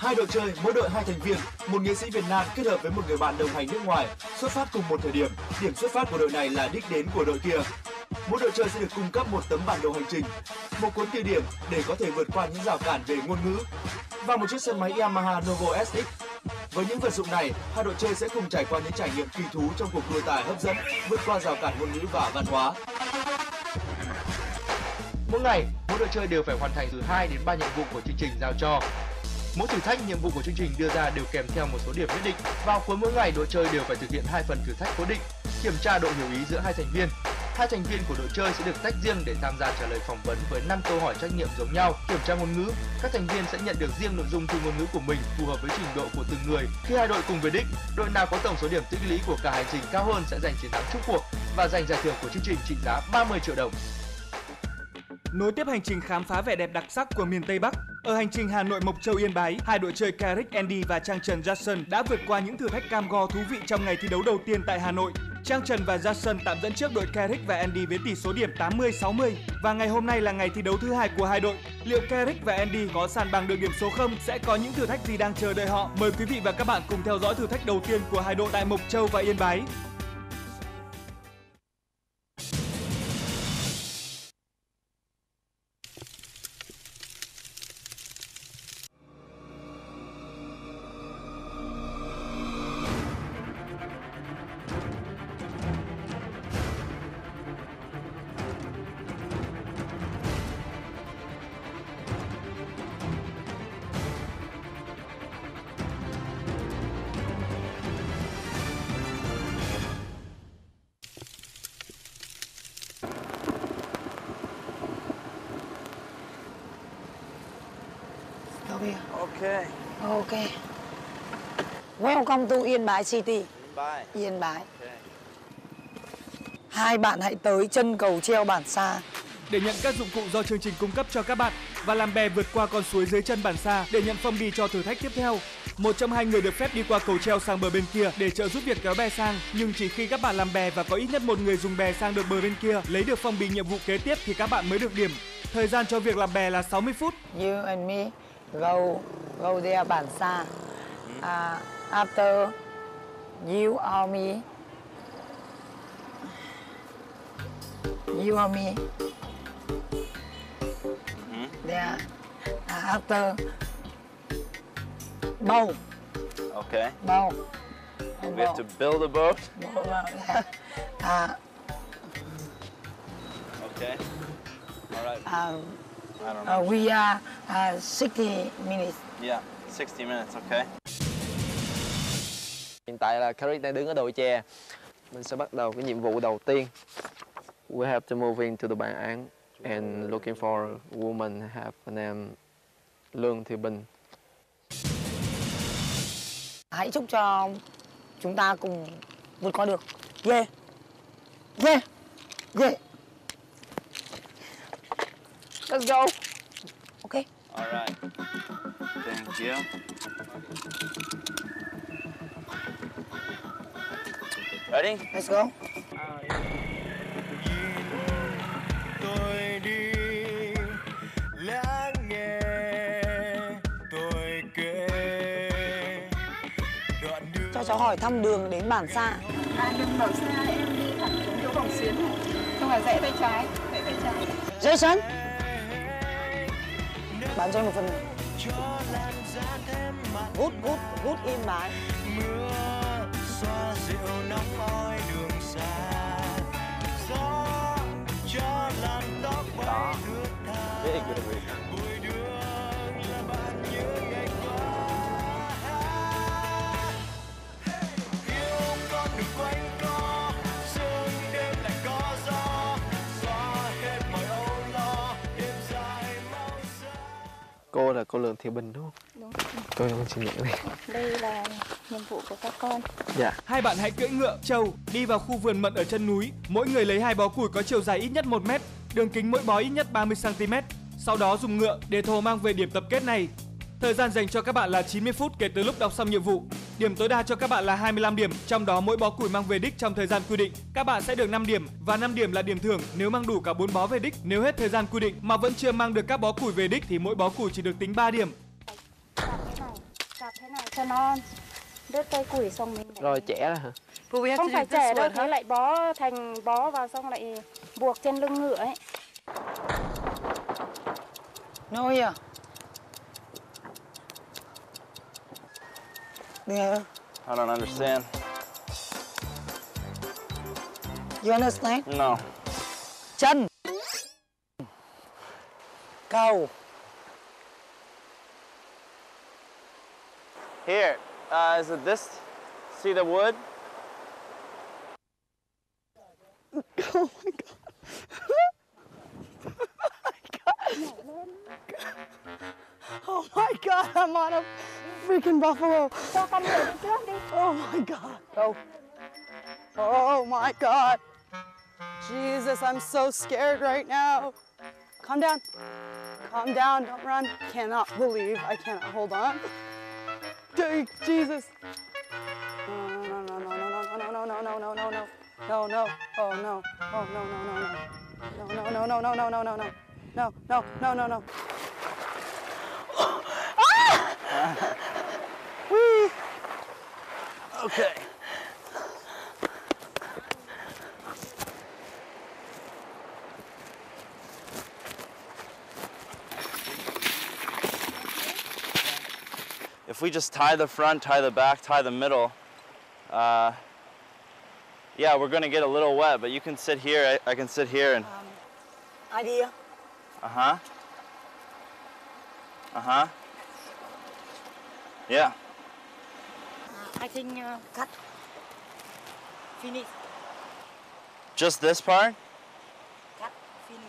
Hai đội chơi, mỗi đội hai thành viên, một nghệ sĩ Việt Nam kết hợp với một người bạn đồng hành nước ngoài, xuất phát cùng một thời điểm. Điểm xuất phát của đội này là đích đến của đội kia. Mỗi đội chơi sẽ được cung cấp một tấm bản đồ hành trình, một cuốn tiêu điểm để có thể vượt qua những rào cản về ngôn ngữ và một chiếc xe máy Yamaha Novo SX. Với những vật dụng này, hai đội chơi sẽ cùng trải qua những trải nghiệm kỳ thú trong cuộc đua tài hấp dẫn, vượt qua rào cản ngôn ngữ và văn hóa. Mỗi ngày, mỗi đội chơi đều phải hoàn thành từ 2 đến 3 nhiệm vụ của chương trình giao cho. Mỗi thử thách nhiệm vụ của chương trình đưa ra đều kèm theo một số điểm nhất định. Vào cuối mỗi ngày, đội chơi đều phải thực hiện hai phần thử thách cố định, kiểm tra độ hiểu ý giữa hai thành viên. Hai thành viên của đội chơi sẽ được tách riêng để tham gia trả lời phỏng vấn với 5 câu hỏi trách nhiệm giống nhau. Kiểm tra ngôn ngữ, các thành viên sẽ nhận được riêng nội dung thi ngôn ngữ của mình phù hợp với trình độ của từng người. Khi hai đội cùng về đích, đội nào có tổng số điểm tích lũy của cả hành trình cao hơn sẽ giành chiến thắng chung cuộc và giành giải thưởng của chương trình trị giá 30 triệu đồng. Nối tiếp hành trình khám phá vẻ đẹp đặc sắc của miền Tây Bắc, ở hành trình Hà Nội Mộc Châu Yên Bái, hai đội chơi Carrick Andy và Trang Trần Jackson đã vượt qua những thử thách cam go thú vị trong ngày thi đấu đầu tiên tại Hà Nội. Trang Trần và Jackson tạm dẫn trước đội Carrick và Andy với tỷ số điểm 80-60 và ngày hôm nay là ngày thi đấu thứ hai của hai đội. Liệu Carrick và Andy có sàn bằng được điểm số không? Sẽ có những thử thách gì đang chờ đợi họ? Mời quý vị và các bạn cùng theo dõi thử thách đầu tiên của hai đội tại Mộc Châu và Yên Bái. Okay. Okay. Welcome to Yên Bái City. Bye. Yên Bái. Okay. Hai bạn hãy tới chân cầu treo bản xa. để nhận các dụng cụ do chương trình cung cấp cho các bạn và làm bè vượt qua con suối dưới chân bản xa để nhận phong bì cho thử thách tiếp theo. Một trong hai người được phép đi qua cầu treo sang bờ bên kia để trợ giúp việc kéo bè sang, nhưng chỉ khi các bạn làm bè và có ít nhất một người dùng bè sang được bờ bên kia lấy được phong bì nhiệm vụ kế tiếp thì các bạn mới được điểm. Thời gian cho việc làm bè là 60 phút. You and me go go there bản xa. Uh, after you or me. You or me. There. Uh, after bow. Okay. Bow. We have to build a boat. Uh, Okay. All right. um, I don't know. uh, we are uh, 60 minutes. Yeah. 60 minutes. Okay. Hiện tại là Carrick đang đứng ở đội chè. Mình sẽ bắt đầu cái nhiệm vụ đầu tiên. We have to move into the bản án and looking for a woman have a name Lương Thị Bình. Hãy chúc cho chúng ta cùng vượt qua được. Yeah. Yeah. Yeah. Let's go. Okay. All right. Thank you. Ready? Let's go. tôi đi lắng nghe tôi kể đoạn đường Cho cháu hỏi thăm đường đến bản xa. À, đường mở xa em đi thẳng xuống chỗ vòng xuyến này xong là rẽ tay trái rẽ tay trái Jason. Bán cho em một phần này. Good, good, good in bán. mưa xoa dịu nắng oi đường xa. Gió cho làn tóc bay thướt tha. Bụi đường là bạn như ngày qua. Yêu con đường quanh co. Sương đêm lại có gió. Xóa hết mọi âu lo. Đêm dài mau xa. Cô là cô Lương Thị Bình đúng không? Tôi không xin nhận đây. đây là nhiệm vụ của các con Dạ. Hai bạn hãy cưỡi ngựa, trâu, đi vào khu vườn mận ở chân núi. Mỗi người lấy hai bó củi có chiều dài ít nhất 1 mét, đường kính mỗi bó ít nhất 30 cm. Sau đó dùng ngựa để thồ mang về điểm tập kết này. Thời gian dành cho các bạn là 90 phút kể từ lúc đọc xong nhiệm vụ. Điểm tối đa cho các bạn là 25 điểm, trong đó mỗi bó củi mang về đích trong thời gian quy định. Các bạn sẽ được 5 điểm và 5 điểm là điểm thưởng nếu mang đủ cả 4 bó về đích. Nếu hết thời gian quy định mà vẫn chưa mang được các bó củi về đích thì mỗi bó củi chỉ được tính 3 điểm. Chặt thế này cho nó đứt cây củi xong mình để- Rồi chẻ ra hả? Không phải trẻ đâu thế lại bó thành bó vào xong lại buộc trên lưng ngựa ấy No here. Yeah. I don't understand. You understand? No. Chân. Cầu. Here, uh, is it this? See the wood? Oh my god, Oh my God! I'm on a freaking buffalo. Oh my god. Oh. Oh my god. Jesus, I'm so scared right now. Calm down. Calm down. Don't run. Cannot believe I cannot hold on. Dude, Jesus. No, no, no, no, no, no, no, no, no, no, no, no. No, no. Oh no. Oh no, no, no, no. No, no, no, no, no, no, no, no, no. No, no, no, no, no. Whee! Okay. If we just tie the front, tie the back, tie the middle, uh, yeah, we're gonna get a little wet, but you can sit here. I, I can sit here and, Idea. uh huh. Uh huh. Yeah. I think uh, cut. Finish. Just this part? Cut. Finish.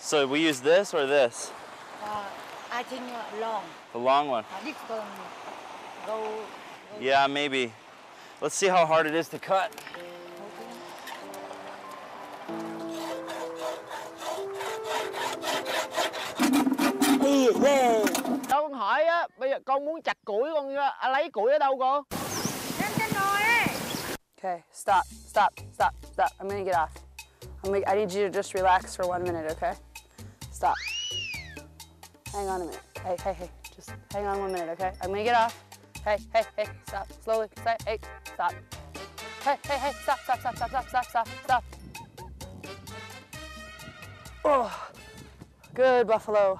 So we use this or this? I think uh, long. The long one? This one go. Yeah, maybe. Let's see how hard it is to cut. Yeah. Cho con hỏi á, bây giờ con muốn chặt củi con à, lấy củi ở đâu cô? Okay, stop, stop, stop, stop. I'm gonna get off. I'm gonna, I need you to just relax for one minute, okay? Stop. Hang on a minute. Hey, hey, hey. Just hang on one minute, okay? I'm gonna get off. Hey, hey, hey, stop. Slowly. Say, hey, stop. Hey, hey, hey, stop, stop, stop, stop, stop, stop, stop, stop. Oh, good, Buffalo.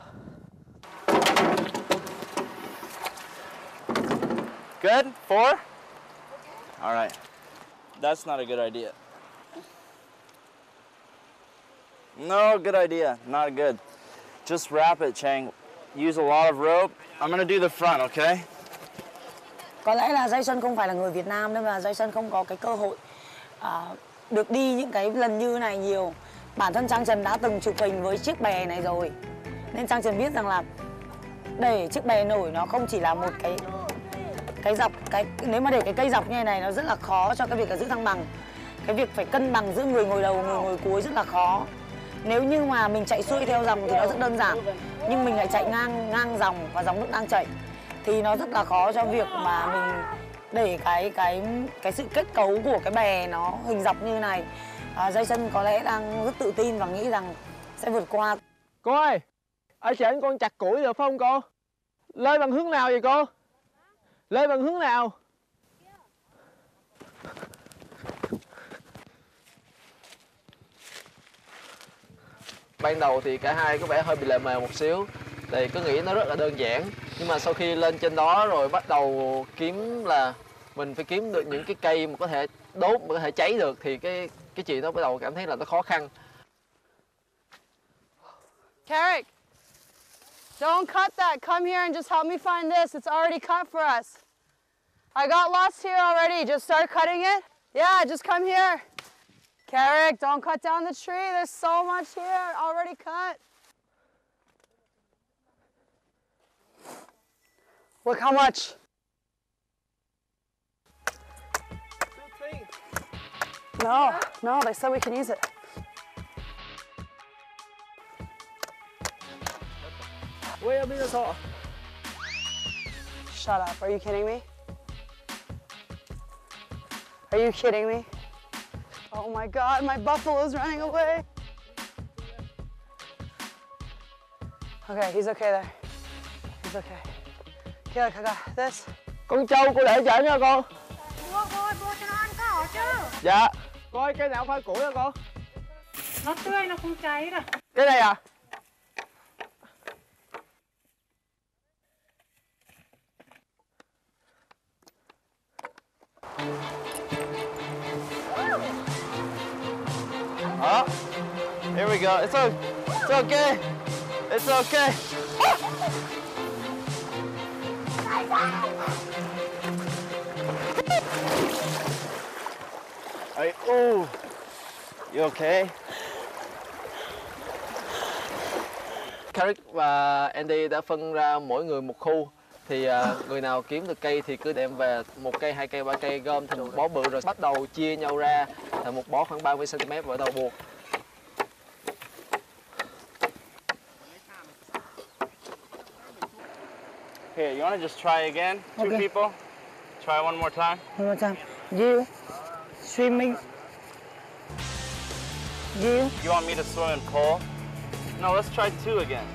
Good? Four? All right. That's not a good idea. No, good idea. Not good. Just wrap it, Chang. Use a lot of rope. I'm gonna do the front, okay? Có lẽ là Jason không phải là người Việt Nam nên là Jason không có cái cơ hội uh, được đi những cái lần như này nhiều. Bản thân Trang Trần đã từng chụp hình với chiếc bè này rồi. Nên Trang Trần biết rằng là để chiếc bè nổi nó không chỉ là một cái cái dọc cái nếu mà để cái cây dọc như này nó rất là khó cho cái việc là giữ thăng bằng. Cái việc phải cân bằng giữa người ngồi đầu người ngồi cuối rất là khó. Nếu như mà mình chạy xuôi theo dòng thì nó rất đơn giản. Nhưng mình lại chạy ngang ngang dòng và dòng nước đang chảy thì nó rất là khó cho việc mà mình để cái cái cái sự kết cấu của cái bè nó hình dọc như này. À, Jason có lẽ đang rất tự tin và nghĩ rằng sẽ vượt qua. Cô ơi, ở trên con chặt củi được không cô? lên bằng hướng nào vậy cô? lên bằng hướng nào? Ban đầu thì cả hai có vẻ hơi bị lề mề một xíu Thì cứ nghĩ nó rất là đơn giản Nhưng mà sau khi lên trên đó rồi bắt đầu kiếm là Mình phải kiếm được những cái cây mà có thể đốt, mà có thể cháy được Thì cái cái chuyện đó bắt đầu cảm thấy là nó khó khăn Carrick, don't cut that. Come here and just help me find this. It's already cut for us. I got lost here already. Just start cutting it. Yeah, just come here. Carrick, don't cut down the tree. There's so much here already cut. Look how much. No, no, they said we can use it. Where a saw. Shut up. Are you kidding me? Are you kidding me? Oh my god, my buffalo's running away. Okay, he's okay there. It's okay. Here, I got this. Con trâu cô để chở nha con. Mua thôi, mua cho nó ăn cỏ chứ. Dạ. Coi cây nào phai củi hả con? Nó tươi, nó không cháy đâu. Cái này à? Oh, here we go. It's, okay. it's okay. It's okay. Hey, ooh. You okay? Carrick và Andy đã phân ra mỗi người một khu thì à, người nào kiếm được cây thì cứ đem về một cây, hai cây, ba cây gom thành một bó bự rồi bắt đầu chia nhau ra thành một bó khoảng 30 cm và bắt đầu buộc. Here, you want to just try again? Two Okay. people? Try one more time. One more time. You swimming. You You want me to swim and pull? No, let's try two again.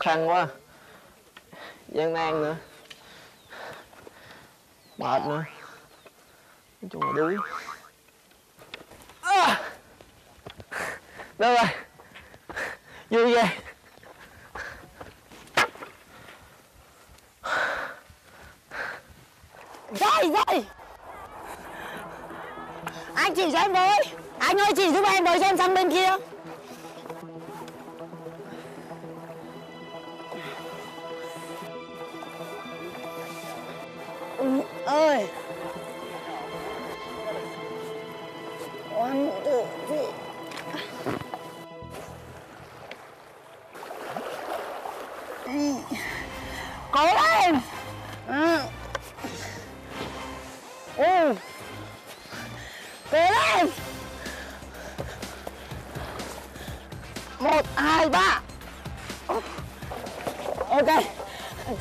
Khăn quá gian nan nữa mệt nữa nói chung là đuối à! đâu rồi vui ghê dậy dậy. Anh chỉ cho em với. Anh ơi, chỉ giúp em với cho em sang bên kia. Ơi. One, tự vị Cố lên. Ừ. Ừ. Cố lên. Một, hai, ba. Ok.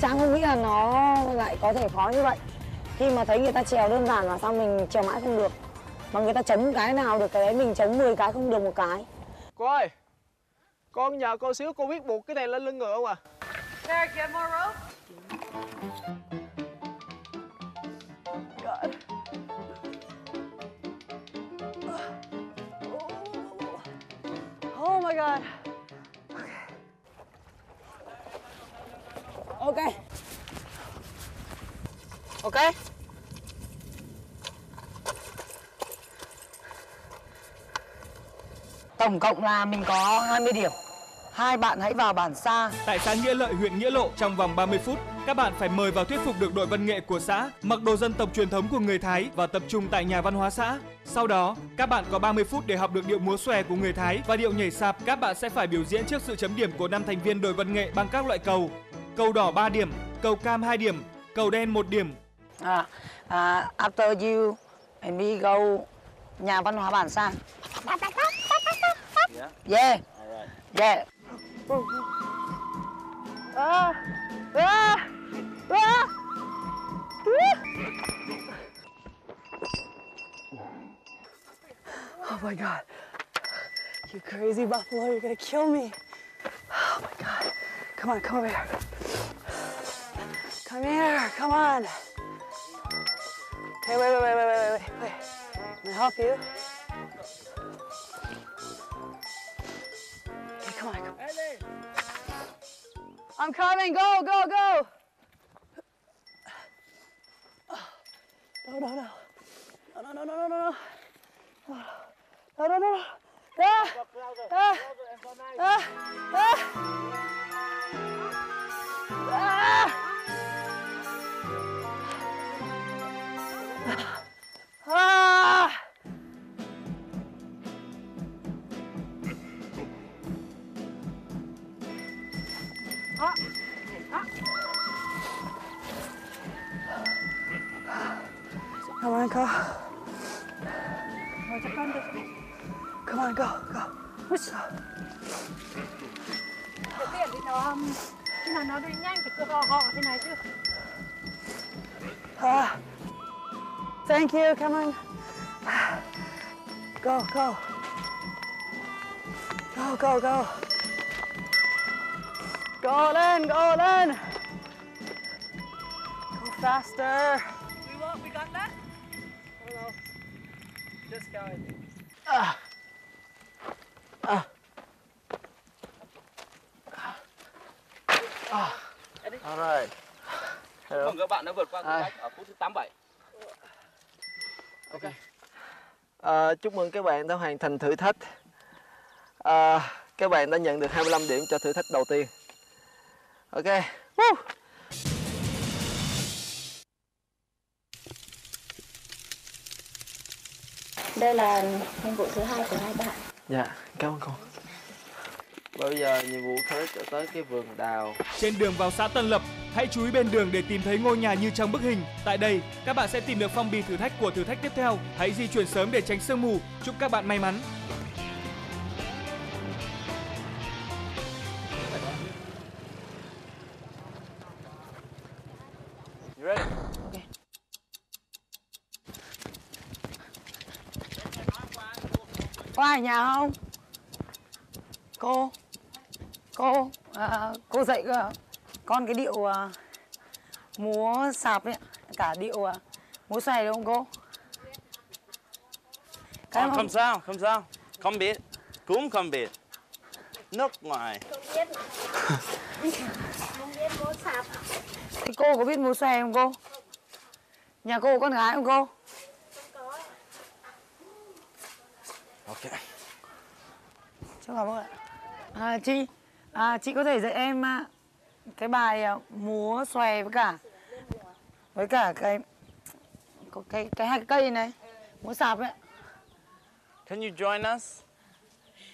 Trang không nghĩ là nó lại có thể khó như vậy. Khi mà thấy người ta trèo đơn giản mà sao mình trèo mãi không được. Mà người ta chống cái nào được cái đấy mình chống 10 cái không được một cái. cô ơi con nhờ cô xíu cô biết buộc cái này lên lưng ngựa không à There, get more rope. God. Oh my God. Ok. Ok. Tổng cộng là mình có 20 điểm. Hai bạn hãy vào bản xa. Tại xã Nghĩa Lợi, huyện Nghĩa Lộ trong vòng 30 phút, các bạn phải mời vào thuyết phục được đội văn nghệ của xã mặc đồ dân tộc truyền thống của người Thái và tập trung tại nhà văn hóa xã. Sau đó, các bạn có 30 phút để học được điệu múa xòe của người Thái và điệu nhảy sạp. Các bạn sẽ phải biểu diễn trước sự chấm điểm của năm thành viên đội văn nghệ bằng các loại cầu. Cầu đỏ 3 điểm, cầu cam 2 điểm, cầu đen 1 điểm. À, à, after you and me go nhà văn hóa bản xa. Yeah? Yeah. Yeah. Ah! Ah! Ah! Oh my god. You crazy buffalo, you're gonna kill me. Oh my god. Come on, come over here. Come here, come on. Okay, wait, wait, wait, wait, wait, wait, wait. I'm gonna help you. I'm coming, go, go, go. No, no, no. No, no, no, no, no, no. No, no, no, no. Ah, ah, ah, ah. On, được. Come on, go, go. Đầu tiên thì nó khi nào nó đi nhanh thì cứ hò hò thế này. Ah. Thank you, come on. Go, go. Go, go, go. Go lên, go lên. Go faster. Thử À. thách ở phút thứ 87. Ok. Ờ, chúc mừng các bạn đã hoàn thành thử thách. Ờ, các bạn đã nhận được 25 điểm cho thử thách đầu tiên. Ok. Woo. Đây là nhiệm vụ thứ hai của hai bạn. Dạ, cảm ơn cô. Bây giờ nhiệm vụ trở tới cái vườn đào. Trên đường vào xã Tân Lập, hãy chú ý bên đường để tìm thấy ngôi nhà như trong bức hình. Tại đây, các bạn sẽ tìm được phong bì thử thách của thử thách tiếp theo. Hãy di chuyển sớm để tránh sương mù. Chúc các bạn may mắn. You ready? Có ai ở nhà không? Cô Cô à, Cô dạy à, con cái điệu à, múa sạp ấy Cả điệu à, múa xoay đúng không cô? Cái Không, không sao, không sao. Không biết. Cũng không biết. Nước ngoài. Thì cô có biết múa xòe không cô? Nhà cô có con gái không cô? Ok. Cháu cảm ơn ạ. À, chị, à, chị có thể dạy em à, cái bài à, múa xòe với cả với cả cái có cái cái hai cái cây này múa sạp ấy. Can you join us?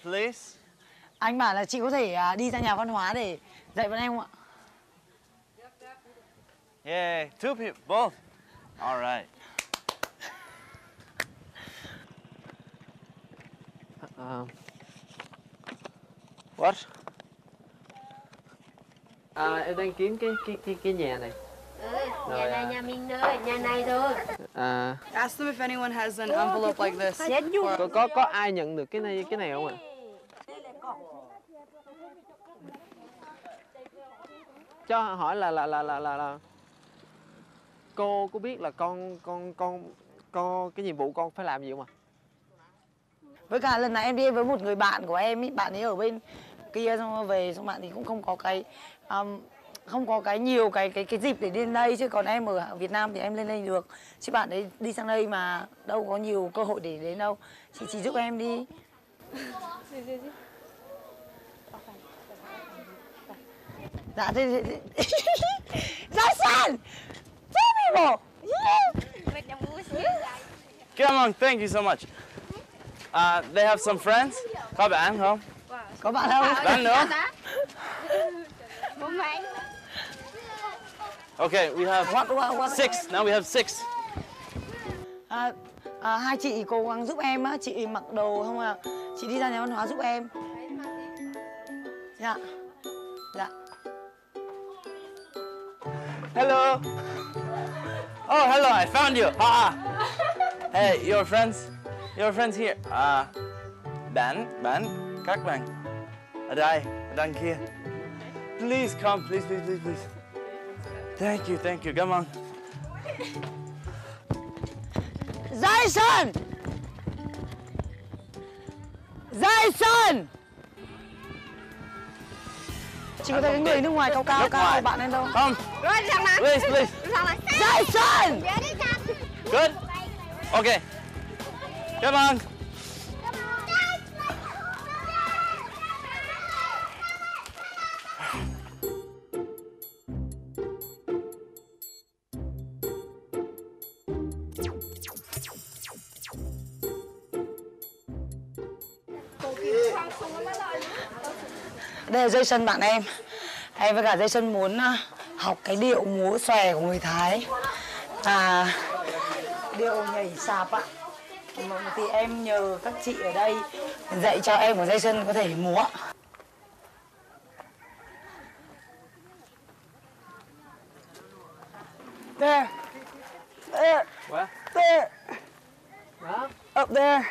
Please? Anh bảo là chị có thể à, đi ra nhà văn hóa để dạy bọn em không ạ? Yeah, two people, both. All right. Ờ. what? À, em đang kiếm cái cái cái cái nhà này. Ừ, Rồi, nhà này à. nhà mình thôi, nhà này thôi. À, Ask them if anyone has an envelope like this. có có có ai nhận được cái này cái này không ạ? Cho hỏi là là là là là, là cô có biết là con con con con cái nhiệm vụ con phải làm gì không ạ? Với cả lần này em đi với một người bạn của em ý, bạn ấy ở bên kia xong rồi về xong bạn thì cũng không có cái um, không có cái nhiều cái cái cái dịp để đi lên đây chứ còn em ở Việt Nam thì em lên đây được chứ bạn ấy đi sang đây mà đâu có nhiều cơ hội để đến đâu chị chỉ giúp em đi dạ thế, thế, thế. Jackson tell me. Come on, thank you so much. Uh, they have some friends. Có bạn không? Có bạn không Bạn nữa? Okay, we have What, what, what? six. Now we have six. À, à, hai chị cố gắng giúp em á, chị mặc đồ không à? Chị đi ra nhà văn hóa giúp em. Dạ. Dạ. Hello. Oh, hello. I found you. Ha. Hey, your friends. Your friends here. Uh, bạn, bạn, các bạn. Ở đây, ở đằng kia. Please come, please, please, please, please. Thank you, thank you. Come on. Jason! Jason! Chị có thấy cái người nước ngoài cao cao cao bạn em đâu? Come. Rồi rằng nào Please, please. Jason! Đi Trăng Good? Okay. Come on. Jason bạn em. Em với cả Jason muốn à, học cái điệu múa xòe của người Thái. À, điệu nhảy sạp ạ thì em nhờ các chị ở đây dạy cho em của Jason có thể múa There. There. Where? There. Đó. Up there.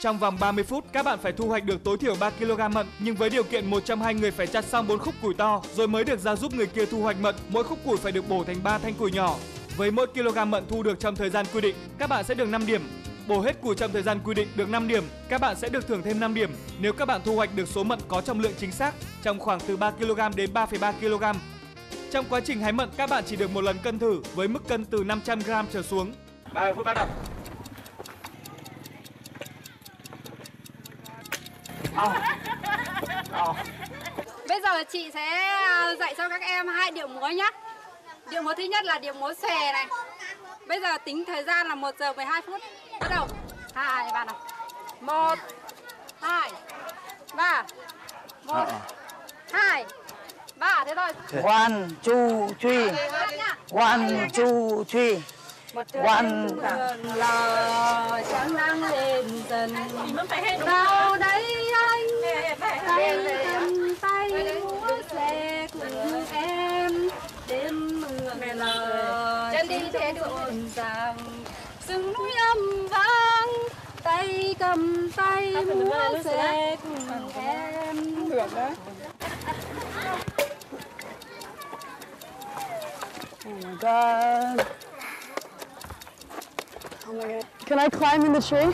Trong vòng 30 phút, các bạn phải thu hoạch được tối thiểu 3 kg mận, nhưng với điều kiện một trong hai người phải chặt xong 4 khúc củi to, rồi mới được ra giúp người kia thu hoạch mận. Mỗi khúc củi phải được bổ thành 3 thanh củi nhỏ. Với mỗi kg mận thu được trong thời gian quy định, các bạn sẽ được 5 điểm. Bổ hết củi trong thời gian quy định được 5 điểm, các bạn sẽ được thưởng thêm 5 điểm nếu các bạn thu hoạch được số mận có trọng lượng chính xác trong khoảng từ 3 kg đến 3,3 kg. Trong quá trình hái mận, các bạn chỉ được một lần cân thử với mức cân từ 500 g trở xuống. 30 phút bắt đầu. Bây giờ chị sẽ à, dạy cho các em hai điệu múa nhé. Điệu múa thứ nhất là điệu múa xòe này. Bây giờ tính thời gian là 1 giờ 12 phút. Bắt đầu. Hai bạn nào. 1 2 3 1 2 3 thế thôi. One, two, three. One, two, three. One. lò trắng đang lên dần. Vào đây anh tay cầm tay múa xe cùng em. Đêm mưa lờ đi theo rộn ràng. Rừng núi âm vang tay cầm tay múa xe cùng em. Oh my god. Oh my god. Can I climb in the tree?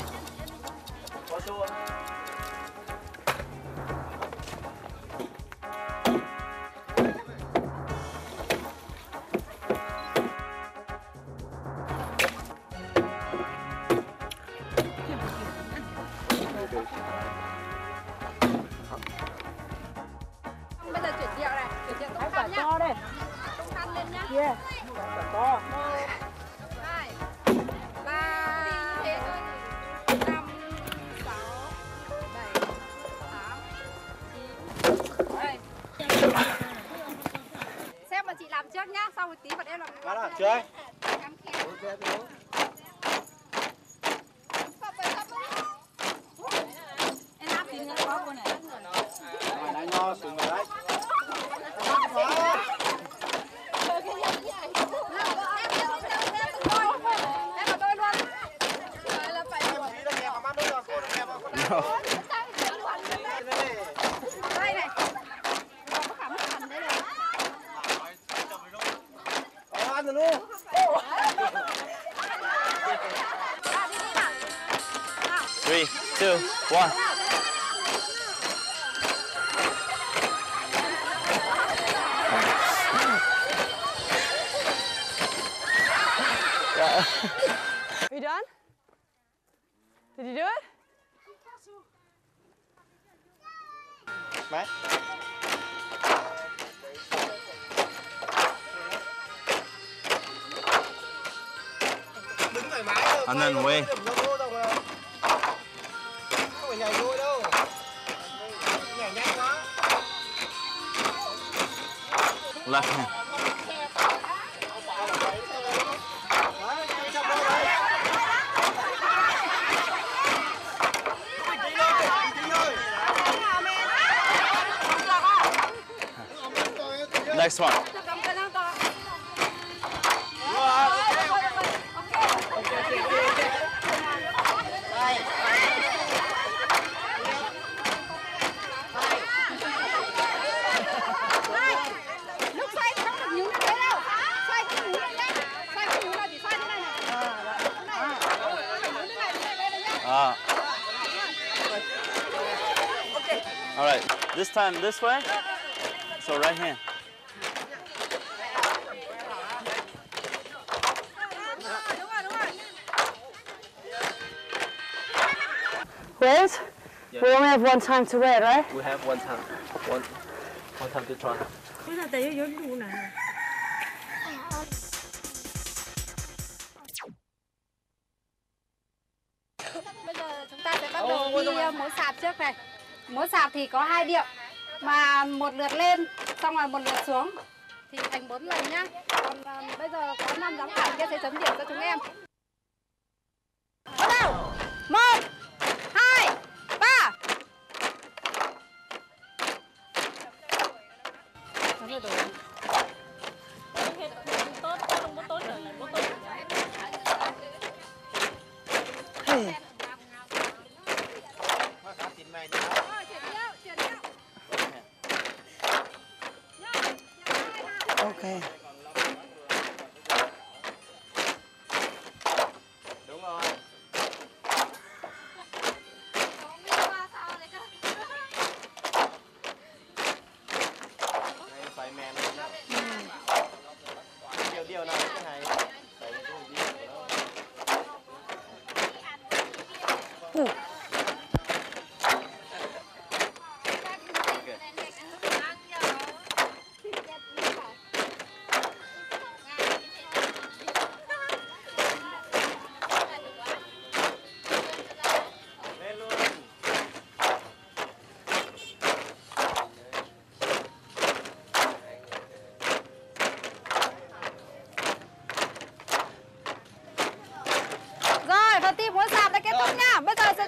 Đây right. This way. So right rồi. Wait. We only have one time to wait, right? We have one time. One, one time to try. uh, múa sạp trước này. Múa sạp thì có hai điệu mà một lượt lên xong rồi một lượt xuống thì thành bốn lần nhá. Còn uh, bây giờ có năm giám khảo kia sẽ chấm điểm cho chúng em. Bắt đầu. Một,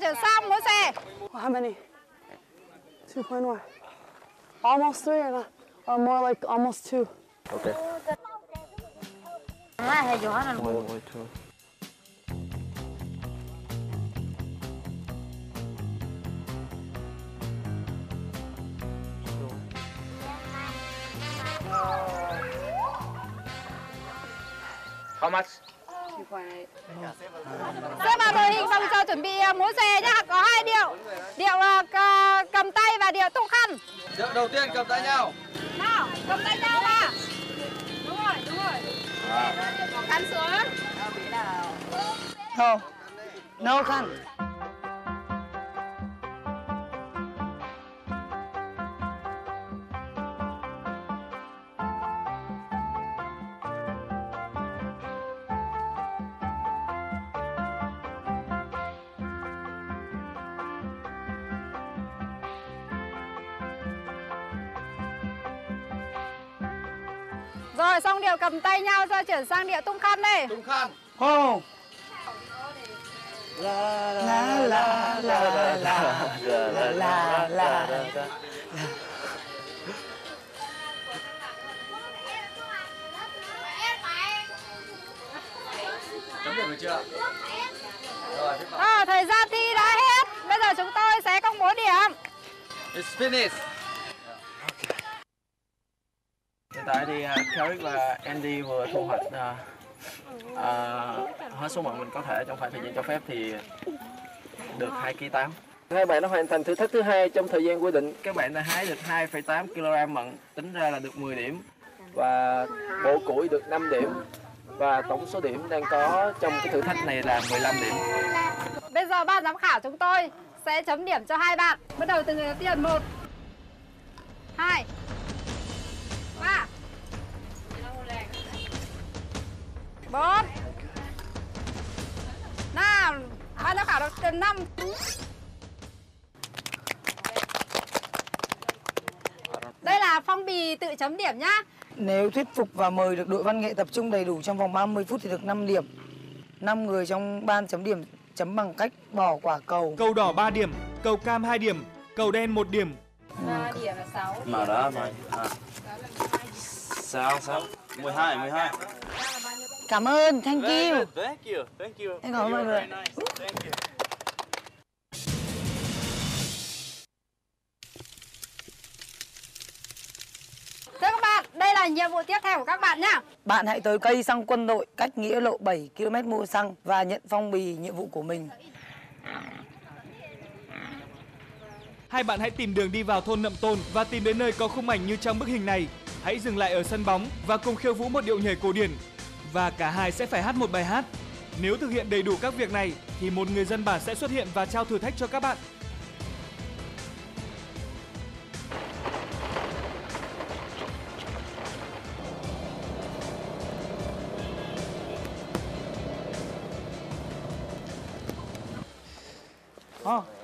nha. Bây giờ sẽ chuyển sang múa xòe. How many? 2.1. Almost three or, not? or more like almost two. Okay. Ah, Johanna. One, one, two. How much? Xếp vào đội hình vòng tròn chuẩn bị uh, múa xòe nhá. Có hai điệu. Điệu c- cầm tay và điệu tung khăn. Điệu đầu tiên cầm tay nhau. Nào, cầm tay nhau vào. Đúng rồi, đúng rồi. Có khăn xuống. No. No khăn. Cầm tay nhau rồi chuyển sang điệu tung khăn đây. Tung khăn. Oh. La la la la la la la la. Chấm điểm được chưa? Rồi. Rồi, thời gian thi đã hết. Bây giờ chúng tôi sẽ công bố điểm. It's finished hiện tại thì à, Carrick và Andy vừa thu hoạch uh, hết số mận mình có thể trong khoảng thời gian cho phép thì được 2 kg 8 Hai bạn đã hoàn thành thử thách thứ hai trong thời gian quy định. Các bạn đã hái được 2,8 kg mận, tính ra là được 10 điểm và bộ củi được 5 điểm và tổng số điểm đang có trong cái thử thách này là 15 điểm. Bây giờ ban giám khảo chúng tôi sẽ chấm điểm cho hai bạn. Bắt đầu từ người đầu tiên. 1 2 bốn nào ban giám khảo được từ năm Đây là phong bì tự chấm điểm nhá. Nếu thuyết phục và mời được đội văn nghệ tập trung đầy đủ trong vòng 30 phút thì được 5 điểm. 5 người trong ban chấm điểm chấm bằng cách bỏ quả cầu. Cầu đỏ 3 điểm, cầu cam 2 điểm, cầu đen 1 điểm. điểm là 6. Màu đó thôi. À. Sao sao? 12 12. Cảm ơn, thank you. good. Thank you. Thank you. Em cảm ơn mọi người. very nice. Thank you. Thưa các bạn, đây là nhiệm vụ tiếp theo của các bạn nhá. Bạn hãy tới cây xăng quân đội cách nghĩa lộ 7 km mua xăng và nhận phong bì nhiệm vụ của mình. Hai bạn hãy tìm đường đi vào thôn Nậm Tôn và tìm đến nơi có khung ảnh như trong bức hình này. Hãy dừng lại ở sân bóng và cùng khiêu vũ một điệu nhảy cổ điển. Và cả hai sẽ phải hát một bài hát. Nếu thực hiện đầy đủ các việc này, thì một người dân bản sẽ xuất hiện và trao thử thách cho các bạn. Oh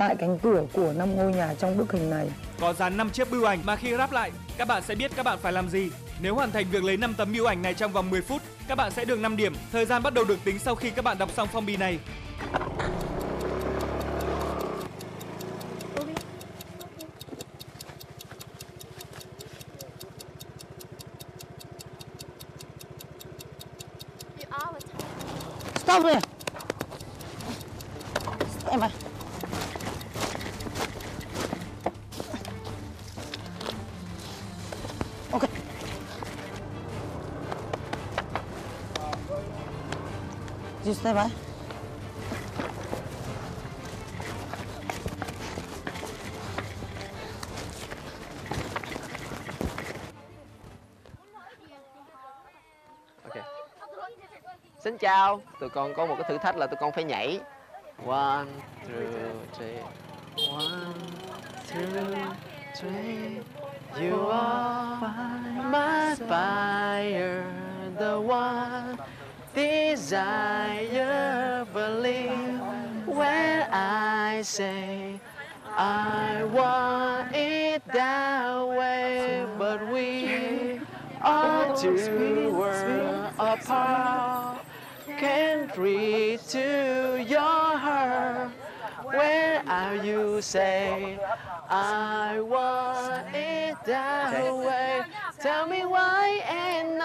tại cánh cửa của năm ngôi nhà trong bức hình này. Có dán 5 chiếc bưu ảnh mà khi ráp lại, các bạn sẽ biết các bạn phải làm gì. Nếu hoàn thành việc lấy 5 tấm bưu ảnh này trong vòng 10 phút, các bạn sẽ được 5 điểm. Thời gian bắt đầu được tính sau khi các bạn đọc xong phong bì này. You stay by. Ok. Xin chào, tụi con có một cái thử thách là tụi con phải nhảy. One, two, three. One, two, three. You are my fire, the one desire. Believe when I say I want it that way, but we are two worlds apart. Can't reach to your heart. Where are you say I want it that way? Tell me why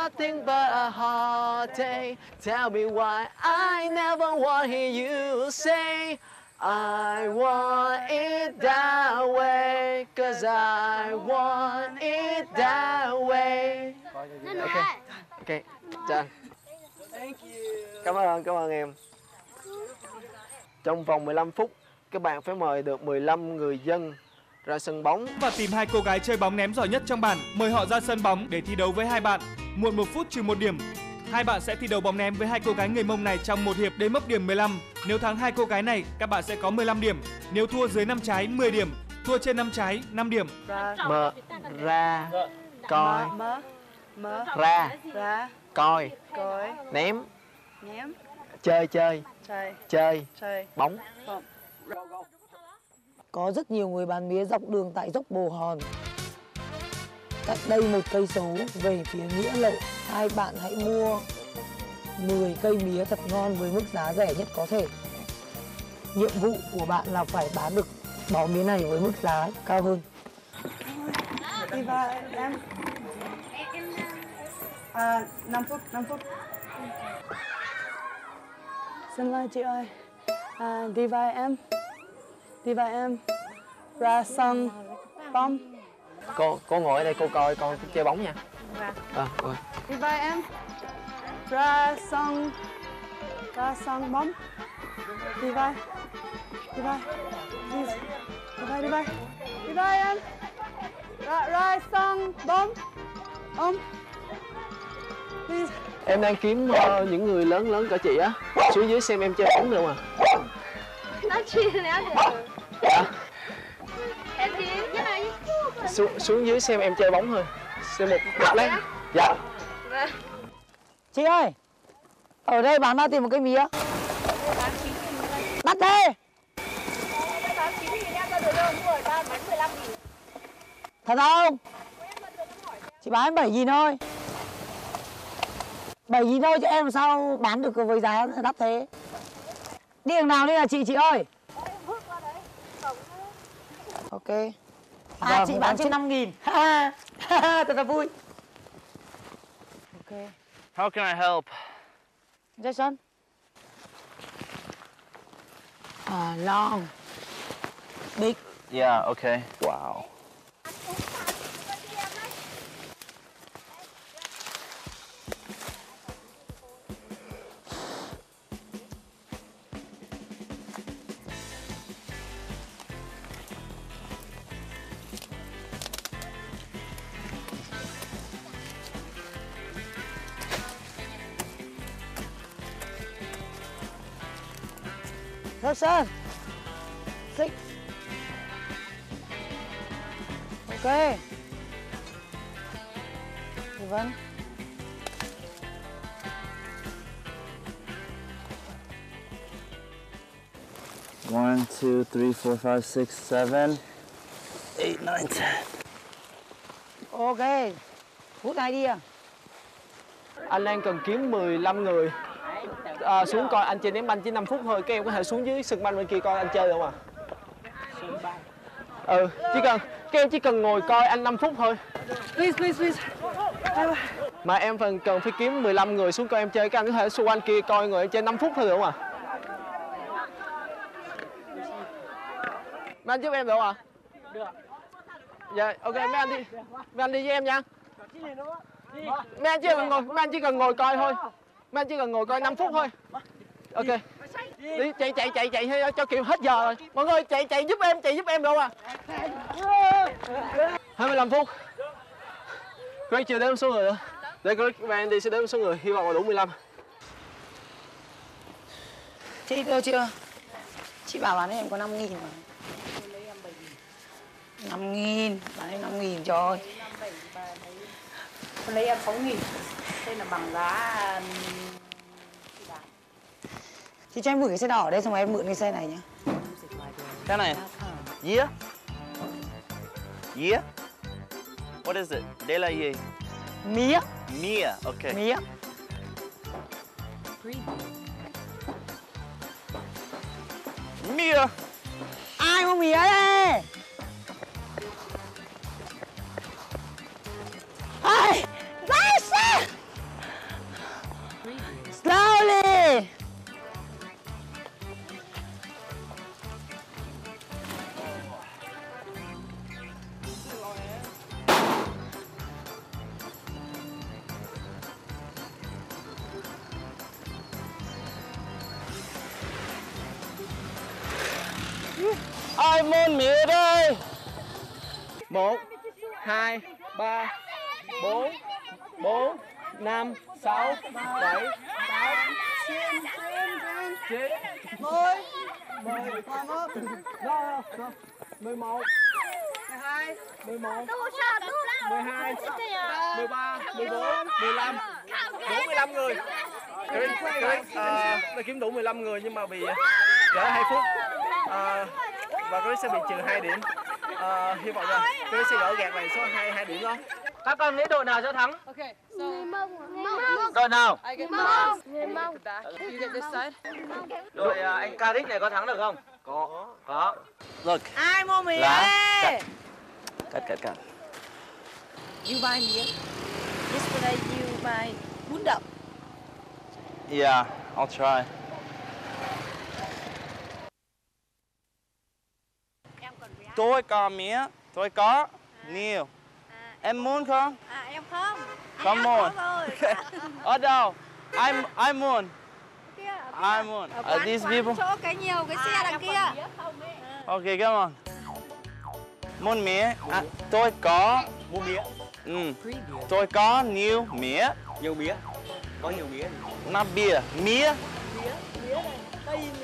nothing but a heartache. Tell me why I never want hear you say I want it that way. Cause I want it that way. Ok, ok, chào. Cảm ơn, cảm ơn em. Trong vòng 15 phút, các bạn phải mời được 15 người dân ra sân bóng. Và tìm hai cô gái chơi bóng ném giỏi nhất trong bản, mời họ ra sân bóng để thi đấu với hai bạn. Muộn một phút trừ một điểm. Hai bạn sẽ thi đấu bóng ném với hai cô gái người Mông này trong một hiệp đến mốc điểm 15. Nếu thắng hai cô gái này, các bạn sẽ có 15 điểm. Nếu thua dưới 5 trái 10 điểm, thua trên 5 trái 5 điểm. Mơ, ra, coi, Mơ, mơ, ra, ra, coi, coi, ném, ném, chơi, chơi, chơi, chơi, chơi, bóng. bóng. Có rất nhiều người bán mía dọc đường tại dốc Bồ Hòn. Cách đây một cây số về phía Nghĩa Lộ, hai bạn hãy mua 10 cây mía thật ngon với mức giá rẻ nhất có thể. Nhiệm vụ của bạn là phải bán được bó mía này với mức giá cao hơn. Đi vào em. À, 5 phút, 5 phút. Xin lỗi chị ơi. À, đi vào em. Đi vào em. Ra sân bom Cô, cô ngồi ở đây cô coi con chơi bóng nha. À, rồi. Đi vào em. Ra sân. Ra sân bóng. Đi vào. Đi vào. Đi, đi vào, đi vào. Đi vào em. Ra, ra sân bóng. Please. Em đang kiếm ờ, những người lớn lớn cỡ chị á. Xuống dưới xem em chơi bóng được mà. Nói chuyện léo được. Dạ. Em thì cái này. Xuống, xuống dưới xem em chơi bóng thôi. Xem một, một lát. Dạ. Chị ơi, ở đây bán bao tiền một cây mía? Đắt thế. Thật không? Chị bán bảy nghìn thôi Bảy nghìn thôi chứ em sao bán được với giá đắt thế Đi đường nào đi là chị chị ơi Ok À chị bán trên 5 nghìn. Thật là vui. Ok. How can I help? Jason? À long. Big Yeah, okay. Wow. Four, five, six, seven, eight, nine, ten. Ok. Hút ai đi à? Anh đang cần kiếm 15 người à, xuống coi anh chơi ném banh chỉ 5 phút thôi. Các em có thể xuống dưới sân banh bên kia coi anh chơi được không ạ? Ừ, chỉ cần các em chỉ cần ngồi coi anh 5 phút thôi. Please, please, please. Mà em phần cần phải kiếm 15 người xuống coi em chơi. Các anh có thể xung quanh kia coi người em chơi 5 phút thôi được không ạ? Mấy anh giúp em được không ạ? Được. Dạ, ok mấy anh đi. Mấy anh đi với em nha. Mấy anh chỉ cần ngồi, mấy anh chỉ cần ngồi coi thôi. Mấy anh chỉ cần ngồi coi 5 phút thôi. Ok. Đi chạy chạy chạy chạy cho, cho kiểu hết giờ rồi. Mọi người chạy chạy giúp em, chạy giúp em được không ạ? 25 phút. Greg chưa đếm số người nữa. Để Greg và Andy sẽ đếm số người, hy vọng là đủ 15. Chị đâu chưa? Chị bảo bán em có 5 nghìn mà. 5 nghìn, bán em 5 nghìn rồi. Tôi lấy em 6 nghìn Đây là bằng giá Chị cho em gửi cái xe đỏ ở đây xong rồi em mượn cái xe này nhá. Cái này. Yeah. Yeah. What is it? De la ye. Mía. Mia. Okay. Mía. Mia. Ai mua mía đây? Ai! Basta! Slowly! Ai môn mía đây? Một, hai, ba, 5, 6, 7, 8, 9, 10, 10 10, 10, 11, 11 12, 11, 12, 13, 14, 15, 45 người. Karin, Karin uh, à, đã kiếm đủ 15 người nhưng mà bị à, trễ 2 phút. Uh, và Karin sẽ bị trừ 2 điểm. Uh, hy vọng là Karin sẽ gỡ gạt lại số 2 2 điểm đó. Các con nghĩ đội nào sẽ thắng? Okay, so Người Mông, người Mông. Đội nào? I get Mông. Người Mông. Back. You get this side. Đội à, anh Caric này có thắng được không? Có. Có. Look. Ai mua mía Lá. đây? Cắt cắt cắt. You buy mía Yesterday you buy bún đậu Yeah, I'll try. Tôi có mía, tôi có nhiều. Em muốn không? À em không. Không muốn. rồi. Ở đâu? Ai ai muốn? Kia, Ai muốn? ở these quán people? chỗ cái nhiều cái xe đằng kia. Okay, come on. Muốn mía? À, tôi có. Muốn mía? Ừ. Tôi có nhiều mía. Nhiều mía. Có nhiều mía. Not beer, mía.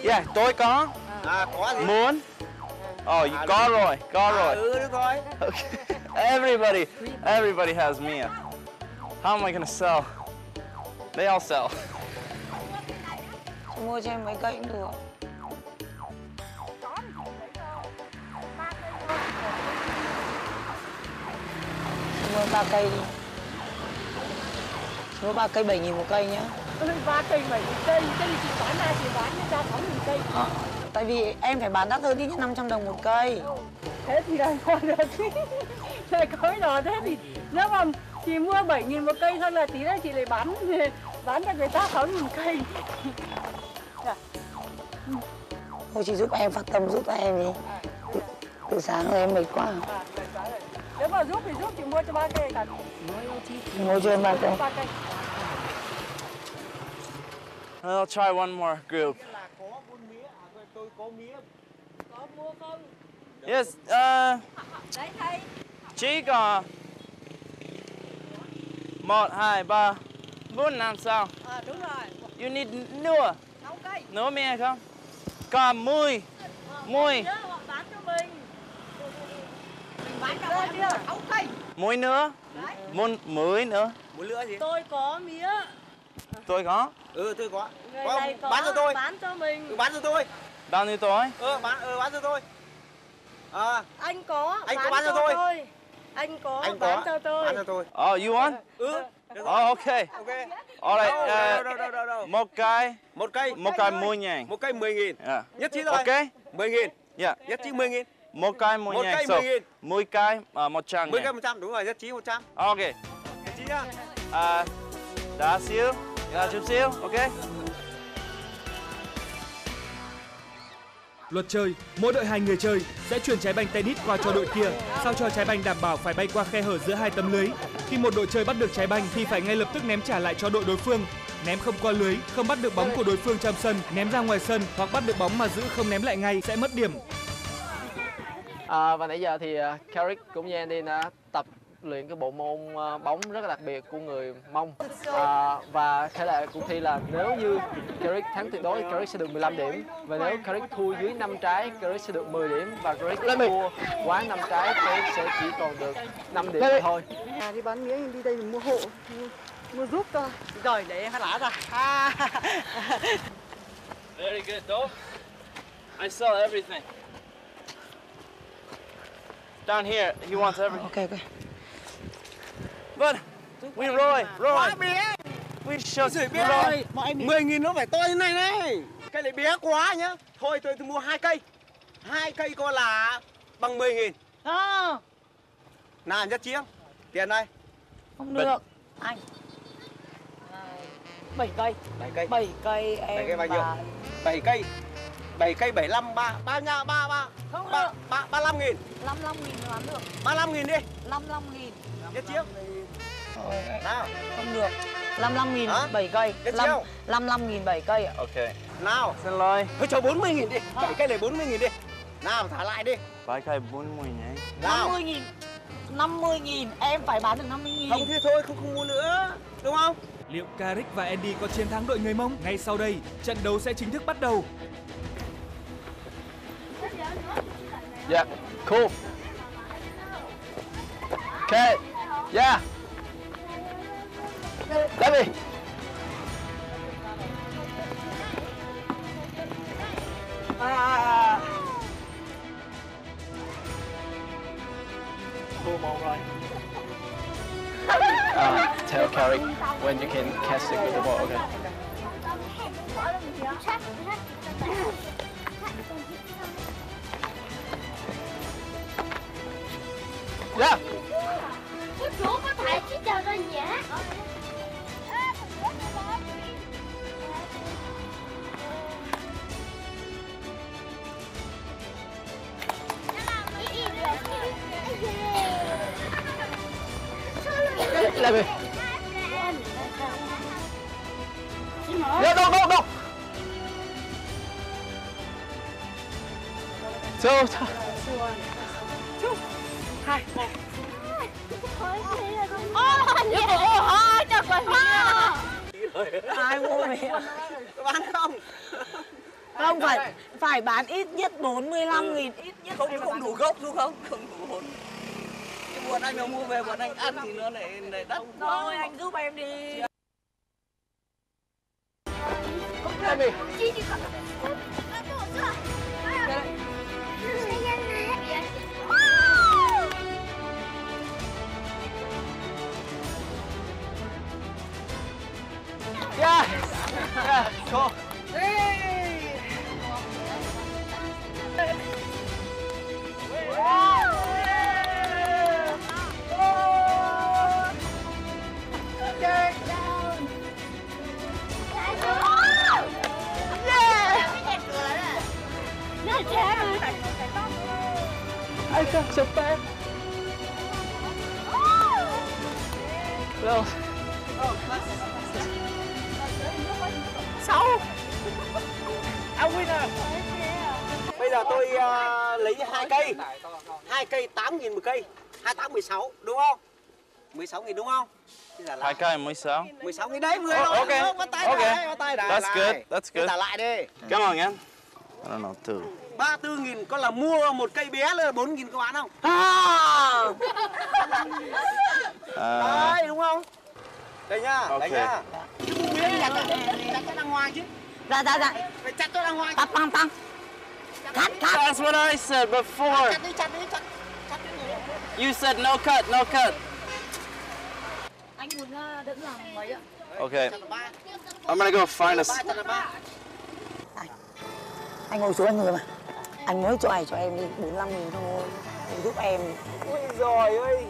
Yeah, tôi có. À có gì? Muốn. Oh, you có rồi, có rồi. Ừ được rồi. Okay. Everybody, everybody has Mia. How am I gonna sell? They all sell. Mua cho em mấy cây cũng được. Mua ba cây đi. Mua ba cây 7 nghìn một cây nhá. ba cây bảy cây Cái gì chị bán ra chị bán ra sáu nghìn cây Tại vì em phải bán đắt hơn ít nhất 500 đồng một cây. Thế thì là còn được Lại có rồi thế thì Nếu mà chị mua 7 nghìn một cây thôi là tí nữa chị lại bán Bán cho người ta 6 nghìn cây Thôi chị giúp em phát tâm giúp em đi. Từ, từ sáng rồi em mệt quá. Nếu mà giúp thì giúp chị mua cho ba cây cả Mua cho em ba cây I'll try one more group. Yes, uh, Đấy thầy. chỉ có một, hai, ba, bốn, năm, sáu. À đúng rồi You need nữa, 6 cây nữa mía không? Có mười, mười, Nhớ họ bán cho mình Mình bán cho họ chưa 6 cây mười nữa, muốn mười nữa. Muốn lửa gì? Tôi có mía Tôi có. Ừ tôi có. Người Có, này có bán cho tôi. Bán cho mình Ừ, bán cho tôi. Bao nhiêu tuổi? Ờ bán ờ bán cho tôi. À, Anh có Anh có bán cho tôi. Anh có anh bán có cho tôi bán cho tôi. Oh, you want? Ừ. Oh, okay. Ok. Alright. Đâu, uh, đâu, đâu, đâu, đâu. Một cây. Một cây. Một cây 10 ngàn. Một cây 10 nghìn. Yeah. Nhất trí rồi. Ok. 10 nghìn. Yeah. Nhất trí 10 nghìn. Một cây 10 Một ngàn. cây So, 10 nghìn. 10 cây uh, 100 10 cây ngàn. 100 đúng rồi, nhất trí 100. Ok. Nhất trí nhá. À, đá xíu. Đá chút xíu. Ok. Luật chơi, mỗi đội hai người chơi sẽ chuyển trái banh tennis qua cho đội kia, sao cho trái banh đảm bảo phải bay qua khe hở giữa hai tấm lưới. Khi một đội chơi bắt được trái banh thì phải ngay lập tức ném trả lại cho đội đối phương. Ném không qua lưới, không bắt được bóng của đối phương trong sân, ném ra ngoài sân hoặc bắt được bóng mà giữ không ném lại ngay sẽ mất điểm. À, và nãy giờ thì uh, Carrick cũng như Andy đã luyện cái bộ môn ờ, bóng rất là đặc biệt của người Mông à, và thể lệ cuộc thi là nếu như Carrick thắng tuyệt đối Carrick sẽ được 15 điểm và nếu Carrick thua dưới 5 trái Carrick sẽ được 10 điểm và Carrick thua quá 5 trái Carrick sẽ chỉ còn được 5 điểm thôi À, đi bán miếng đi đây mình mua hộ mua, giúp cơ rồi để em lá ra à. Very good, dog. I sell everything. Down here, he wants everything. Ok ok. But we rồi, rồi. We should Rồi. 10 nghìn nó phải to như này này. Cây này bé quá nhá. Thôi tôi, tôi mua hai cây. Hai cây coi là bằng 10 nghìn. À, Nào nhất không? Tiền đây. không được. Anh. bảy cây. 7 cây. bảy cây em Bảy cây bao nhiêu? và 7 cây. 7 cây 75 3 3 nha 3 3 Không 3 được. 3 35 nghìn. 55 nghìn bán được. 35 nghìn đi. 55 nghìn. Nhất không? Nào. Không được. 55 nghìn Hả? 7 cây. Lăm- chưa? 55 nghìn 7 cây ạ. Ok. Nào. Xin lỗi. Thôi cho 40 nghìn đi. 7 cây này 40 nghìn đi. Nào thả lại đi. Bảy cây 40 ngàn. Nào. 50 nghìn. 50 nghìn. Em phải bán được 50 nghìn. Không thế thôi không không mua nữa. Đúng không? Liệu Carrick và Andy có chiến thắng đội người Mông? Ngay sau đây, trận đấu sẽ chính thức bắt đầu. Yeah, cool. Okay, yeah. Let me. à. Thua một rồi. Uh, tell Carrick when you can catch the, the ball, okay? Yeah. Cô chú có thể chỉ chờ ra nhé Let me. Yeah, go, go, go. So, Ai mua? Có bán không? Không phải phải bán ít nhất 45 nghìn ít nhất Không không đủ gốc đúng không? Không đủ hồn. Bọn anh mà mua về bọn anh ăn thì nó lại lại đắt. Thôi anh giúp em đi. Winner. Bây giờ tôi à, lấy hai cây. Hai cây 8 nghìn một cây. 28 16 đúng không? 16 nghìn đúng không? Là Hai cây 16. 16 nghìn đấy vừa Oh, nói. okay. Không, Bắt tay Okay. lại, bắt tay lại. That's lại. good, that's good. giờ lại đi. Come on, anh. I don't know, two. 34 nghìn có là mua một cây bé là 4 nghìn có bán không? À, Uh, Đấy đúng không? Đây nhá, Ok. đây nhá. Chặt chặt cho đàng hoàng chứ. Dạ dạ dạ. Phải chặt cho đàng hoàng. Tăng tăng tăng. That's what I said before. You said no cut, no cut. Anh muốn uh, đỡ làm mấy ạ? Okay. I'm gonna go find us. Anh ngồi xuống anh người mà. Anh mới cho ai cho em đi 45 nghìn thôi. Để giúp em. Ôi giời ơi.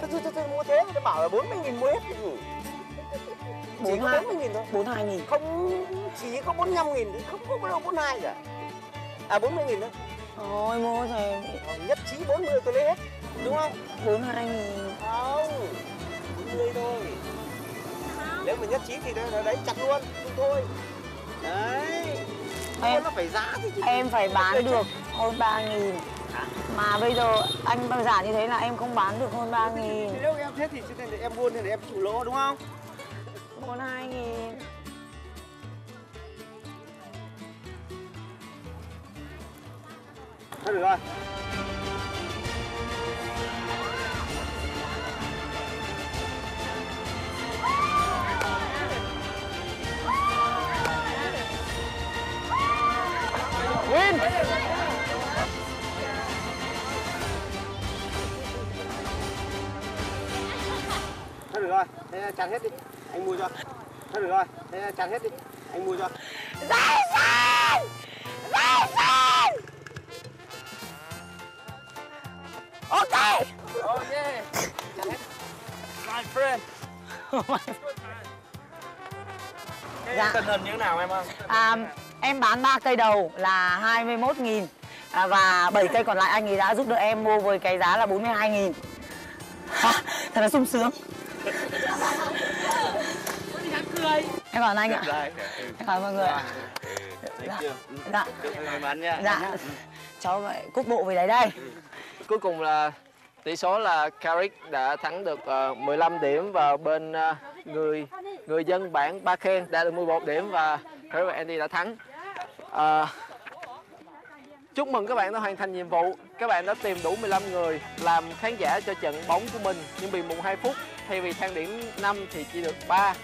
Tôi, tôi, tôi, tôi mua thế mà bảo là 40 nghìn mua hết thì gửi. Chỉ 42 40 nghìn thôi. 42 nghìn. Không, chỉ có 45 nghìn, không có đâu 42 cả. À 40 nghìn thôi. Thôi mua rồi. Nhất trí 40 tôi lấy hết, đúng không? 42 nghìn. Không, 40 thôi. Nếu mà nhất trí thì đấy, đấy chặt luôn, không thôi. Đấy. Em, nó phải giá thì chứ. em phải bán được hơn 3 nghìn. Mà bây giờ anh bằng giả như thế là em không bán được hơn 3 nghìn. Nếu em thế thì em buôn thì em chủ lỗ đúng không? 42 nghìn. Thôi được rồi. Win! Thôi được rồi, thế chặt hết đi. Anh mua cho. Thôi được rồi, thế chặt hết đi. Anh mua cho. Jason! Jason! Ok! Oh yeah! Chặt hết. My friend. Dạ. Tình hình như thế nào em ơi? À, em bán 3 cây đầu là 21 nghìn à, và 7 cây còn lại anh ấy đã giúp đỡ em mua với cái giá là 42 nghìn. Ha, thật là sung sướng. Em cảm ơn anh ạ. Em cảm mọi người ạ. Dạ. Dạ. May mắn nha. Dạ. Cháu lại cúc bộ về đấy đây. Cuối cùng là tỷ số là Carrick đã thắng được ờ, 15 điểm và bên ờ, người người dân bản Ba Khen đã được 11 điểm và Carrick và Andy đã thắng. Ờ, chúc mừng các bạn đã hoàn thành nhiệm vụ. Các bạn đã tìm đủ 15 người làm khán giả cho trận bóng của mình nhưng bị mùng 2 phút thay vì thang điểm 5 thì chỉ được 3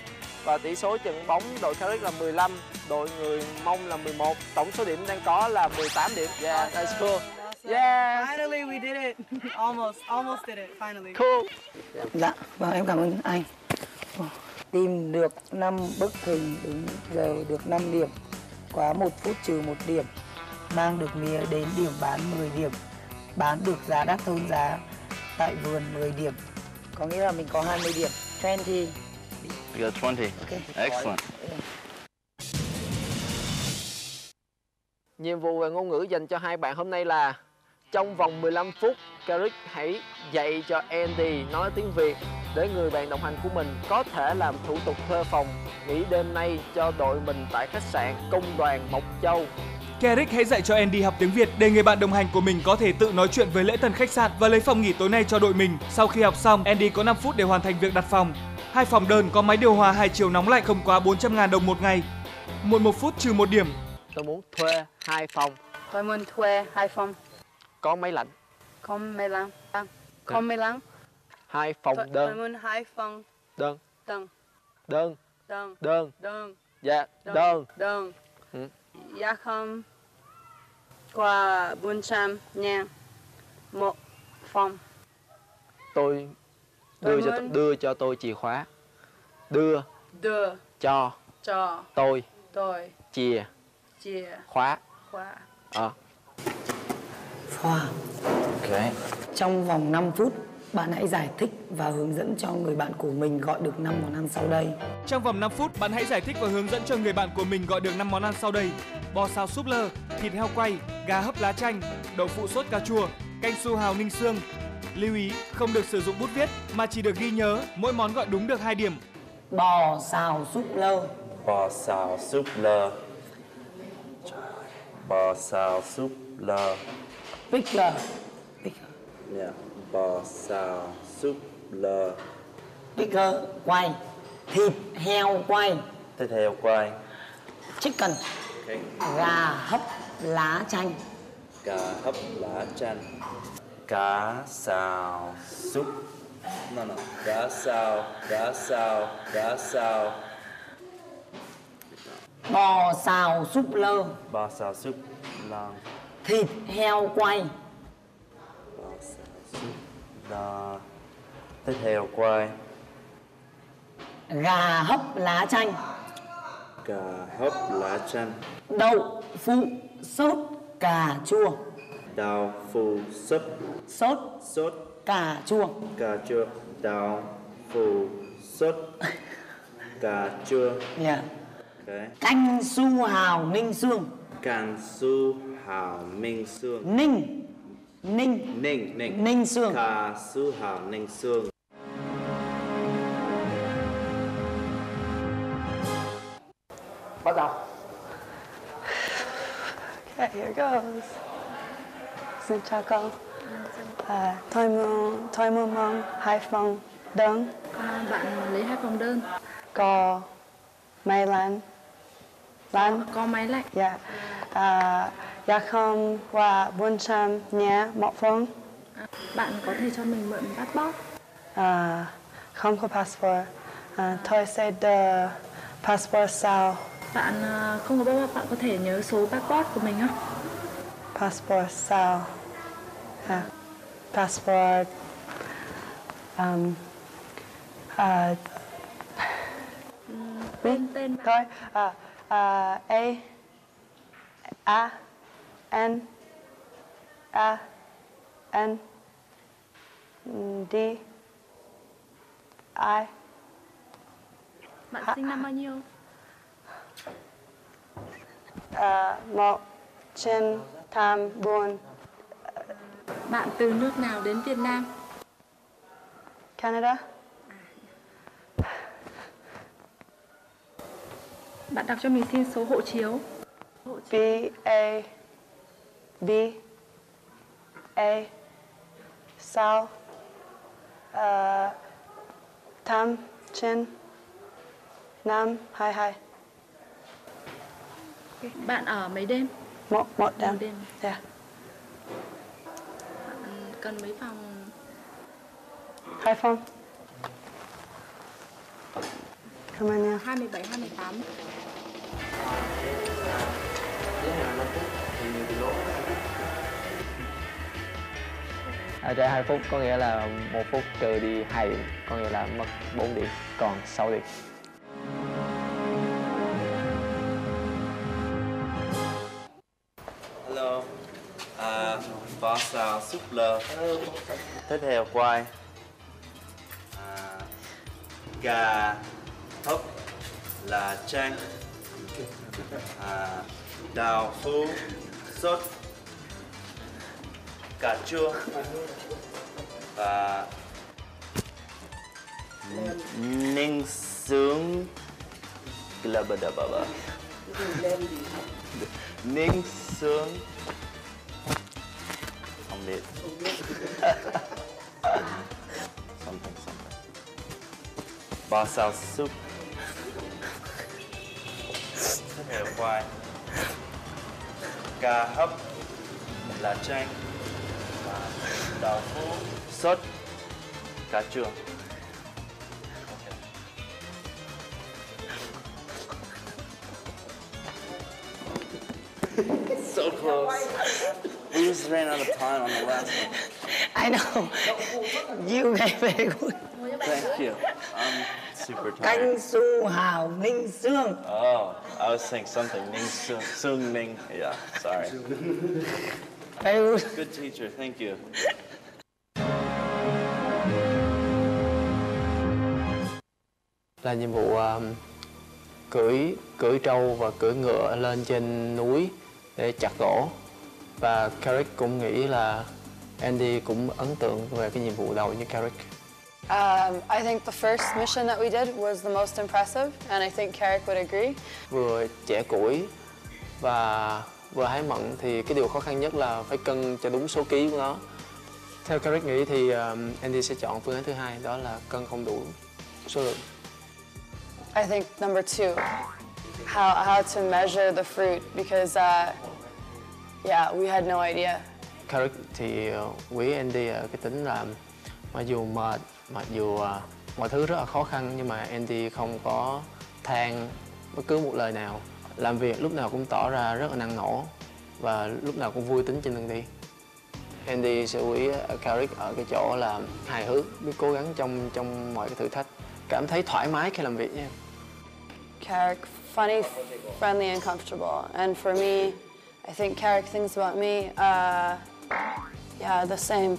và tỷ số trận bóng đội Carrick là 15, đội người Mông là 11. Tổng số điểm đang có là 18 điểm. Yeah, that's cool. Yeah. Finally, we did it. almost, almost did it. Finally. Cool. Dạ, vâng em cảm ơn anh. Tìm được 5 bức hình đúng giờ được 5 điểm. Quá 1 phút trừ 1 điểm. Mang được mía đến điểm bán 10 điểm. Bán được giá đắt hơn giá tại vườn 10 điểm. Có nghĩa là mình có 20 điểm. 20. You got 20. Okay. Excellent. Nhiệm vụ về ngôn ngữ dành cho hai bạn hôm nay là trong vòng 15 phút, Carrick hãy dạy cho Andy nói tiếng Việt để người bạn đồng hành của mình có thể làm thủ tục thuê phòng nghỉ đêm nay cho đội mình tại khách sạn Công đoàn Mộc Châu. Carrick hãy dạy cho Andy học tiếng Việt để người bạn đồng hành của mình có thể tự nói chuyện với lễ tân khách sạn và lấy phòng nghỉ tối nay cho đội mình. Sau khi học xong, Andy có 5 phút để hoàn thành việc đặt phòng. Hai phòng đơn có máy điều hòa hai chiều nóng lạnh không quá 400.000 đồng một ngày. Muộn một phút trừ một điểm. Tôi muốn thuê hai phòng Tôi muốn thuê hai phòng có máy lạnh, có máy lạnh. Có máy lạnh. hai phòng Tôi, tôi đơn, muốn hai phòng đơn, đơn, đơn, đơn, đơn, đơn, dạ, đơn. đơn. Ừ. Dạ không. Qua 400 ngàn một phòng. Tôi đưa cho đưa cho tôi chìa khóa. Đưa Đưa cho cho tôi tôi chìa chìa khóa. khóa. Ờ. Khoa. Okay. Trong vòng 5 phút, bạn hãy giải thích và hướng dẫn cho người bạn của mình gọi được 5 món ăn sau đây. Trong vòng 5 phút, bạn hãy giải thích và hướng dẫn cho người bạn của mình gọi được 5 món ăn sau đây: bò xào súp lơ, thịt heo quay, gà hấp lá chanh, đậu phụ sốt cà chua, canh su hào ninh xương. Lưu ý, không được sử dụng bút viết mà chỉ được ghi nhớ, mỗi món gọi đúng được 2 điểm. Bò xào súp lơ, Bò xào súp lơ. Bò xào súp lơ. pickle, Yeah. Bò xào súp lơ. pickle, quay, thịt heo quay, Thịt heo quay. chicken, Okay. gà hấp lá chanh, Cá hấp lá chanh. Cá xào súp. No, no. Cá xào, cá xào, cá xào. bò xào súp lơ, Bò xào súp lơ. thịt heo quay Đò Thịt heo quay gà hấp lá chanh Cà hấp lá chanh đậu phụ sốt cà chua Đào phụ súp sốt. Sốt. Cà chua. Cà chua. Đào phụ sốt. Cà chua. Yeah. okay. canh su hào ninh xương Càn su hào minh xương ninh. Ninh. Ninh Ninh. Ninh xương Cà su hào ninh xương bắt đầu. Okay, here goes. Xin chào con. À, tôi muốn tôi muốn mong hai phòng đơn. À, bạn lấy hai phòng đơn. Có máy lạnh. Lạnh? Có máy lạnh. Dạ. À, dạ không và bốn trăm nhé một phòng. À, bạn có thể cho mình mượn passport? À, không có passport. À, tôi sẽ đưa passport sau. Bạn à, không có passport bạn có thể nhớ số passport của mình không passport sau uh, à, passport um, à, tên. Thôi, à, à, A, A, N, A, N, D, I. bạn sinh uh, uh. năm bao nhiêu À, một, chín, tám, bốn, bạn từ nước nào đến Việt Nam? Canada. bạn đọc cho mình xin số hộ chiếu. B, A, B, A, sáu, à, tám, chín, năm, hai, hai. bạn ở mấy đêm Một, một đêm. Một đêm. Dạ. bạn cần mấy phòng Hai phòng. Cảm ơn nha. 27 28 à, trễ 2 phút có nghĩa là một phút trừ đi 2 điểm có nghĩa là mất 4 điểm còn 6 điểm súp lơ Thịt heo quay. À, Gà hấp là chanh. À, Đào phu sốt. Cà chua. Và Ninh Gla ba da ba ba Ninh xương Không biết Something something súp Thịt heo quay Cà hấp Lá chanh. Và đào phu Sốt. Cà chua. So close. We just ran out of time on the last one. I know you guys very good Thank you. I'm super tired. canh su hào ninh xương Oh, I was saying something. Ning Sung, Sung Ning. Yeah, sorry. very good Good teacher. Thank you. là nhiệm vụ um, cưỡi cưỡi trâu và cưỡi ngựa lên trên núi để chặt gỗ và Carrick cũng nghĩ là Andy cũng ấn tượng về cái nhiệm vụ đầu như Carrick. Um, I think the first mission that we did was the most impressive, and I think Carrick would agree. vừa chẻ củi và vừa hái mận thì cái điều khó khăn nhất là phải cân cho đúng số ký của nó. Theo Carrick nghĩ thì um, Andy sẽ chọn phương án thứ hai đó là cân không đủ số lượng. I think number two, how, how to measure the fruit, because, uh, yeah, we had no idea. Carrick thì uh, quý Andy ở cái tính là mặc dù mệt mặc dù uh, mọi thứ rất là khó khăn nhưng mà Andy không có than bất cứ một lời nào làm việc lúc nào cũng tỏ ra rất là năng nổ và lúc nào cũng vui tính trên đường đi Andy sẽ quý Carrick ở cái chỗ là hài hước biết cố gắng trong trong mọi cái thử thách cảm thấy thoải mái khi làm việc nha Carrick, funny, friendly, and comfortable. And for me, I think Carrick thinks about me, uh, yeah, the same.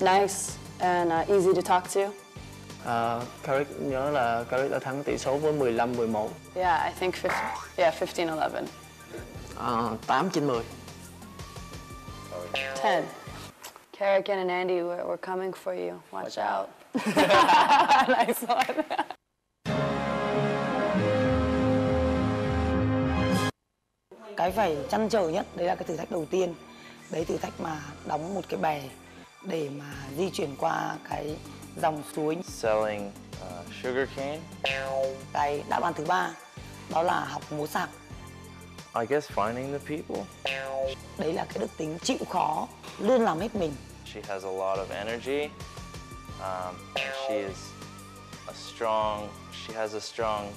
Nice and uh, easy to talk to. uh, Carrick nhớ là Carrick đã thắng tỷ số với 15 11 Yeah, I think 15, yeah, 15 11. uh, 8 trên 10 10. Carrick and Andy, we're, we're coming for you. Watch, out. nice one. Cái phải chăn trở nhất đấy là cái thử thách đầu tiên đấy thử thách mà đóng một cái bè để mà di chuyển qua cái dòng suối Selling uh, sugar cane. cái đáp án thứ ba đó là học múa sạc I guess finding the people. đấy là cái đức tính chịu khó luôn làm hết mình She has a lot of energy. Um, she is a strong. She has a strong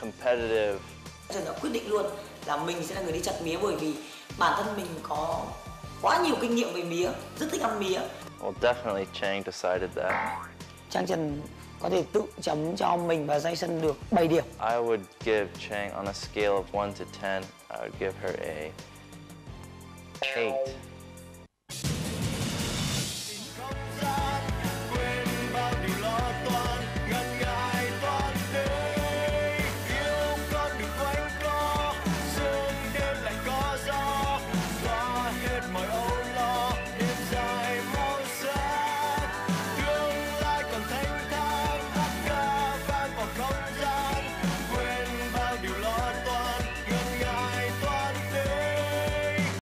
competitive Trần đã quyết định luôn là mình sẽ là người đi chặt mía bởi vì bản thân mình có quá nhiều kinh nghiệm về mía rất thích ăn mía Well, definitely Chang decided that. Trang Trần có thể tự chấm cho mình và Jason được 7 điểm I would give Chang on a scale of 1 to 10, I would give her a 8.